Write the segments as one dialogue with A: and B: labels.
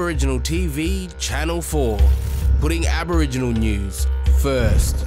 A: Aboriginal TV Channel 4, putting Aboriginal news first.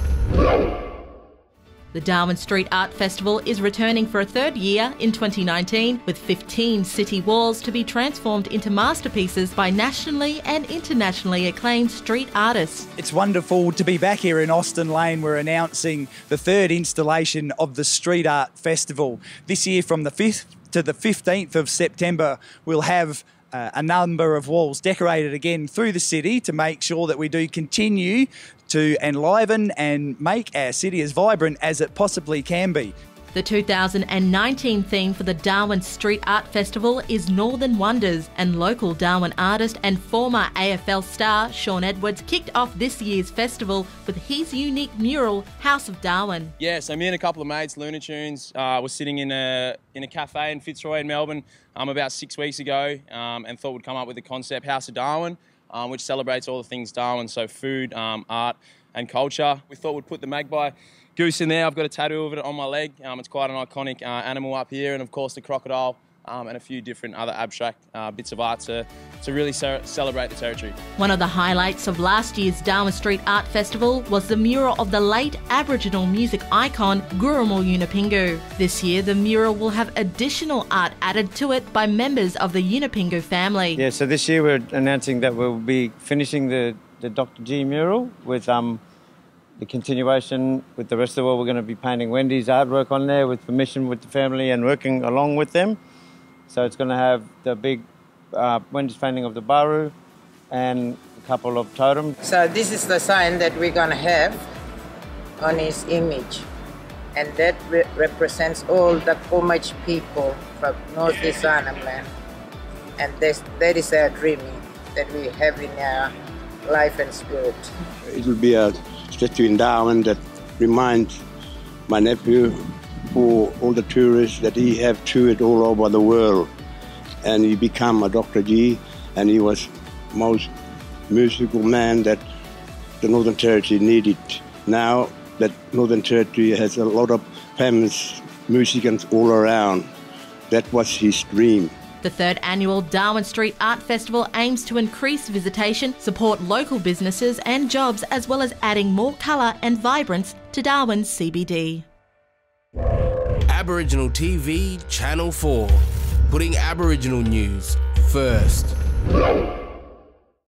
B: The Darwin Street Art Festival is returning for a third year in 2019 with 15 city walls to be transformed into masterpieces by nationally and internationally acclaimed street artists.
C: It's wonderful to be back here in Austen Lane. We're announcing the third installation of the Street Art Festival. This year, from the 5th to the 15th of September, we'll have uh, a number of walls decorated again through the city to make sure that we do continue to enliven and make our city as vibrant as it possibly can be.
B: The 2019 theme for the Darwin Street Art Festival is Northern Wonders, and local Darwin artist and former AFL star Shaun Edwards kicked off this year's festival with his unique mural, House of Darwin.
D: Yeah, so me and a couple of mates, Looney Tunes, uh, were sitting in a in a cafe in Fitzroy in Melbourne um, about six weeks ago, um, and thought we'd come up with the concept House of Darwin, um, which celebrates all the things Darwin, so food, um, art, and culture. We thought we'd put the magpie goose in there. I've got a tattoo of it on my leg. Um, it's quite an iconic uh, animal up here, and of course the crocodile. Um, and a few different other abstract uh, bits of art to, to really celebrate the territory.
B: One of the highlights of last year's Darwin Street Art Festival was the mural of the late Aboriginal music icon Gurrumul Yunupingu. This year, the mural will have additional art added to it by members of the Yunupingu family.
E: Yeah, so this year we're announcing that we'll be finishing the, the Dr. G mural with um, the continuation with the rest of the world. We're going to be painting Wendy's artwork on there with permission with the family and working along with them. So it's going to have the big uh, Wendy's painting of the Baru and a couple of totems.
F: So this is the sign that we're going to have on his image. And that re represents all the Gumatj people from Northeast Arnhem Land. And this, that is our dreaming that we have in our life and spirit.
G: It will be a statue Darwin that reminds my nephew for all the tourists that he have toured all over the world. And he become a Dr. G and he was most musical man that the Northern Territory needed. Now that Northern Territory has a lot of famous musicians all around, that was his dream.
B: The third annual Darwin Street Art Festival aims to increase visitation, support local businesses and jobs, as well as adding more colour and vibrance to Darwin's CBD.
A: Aboriginal TV Channel 4, putting Aboriginal news first.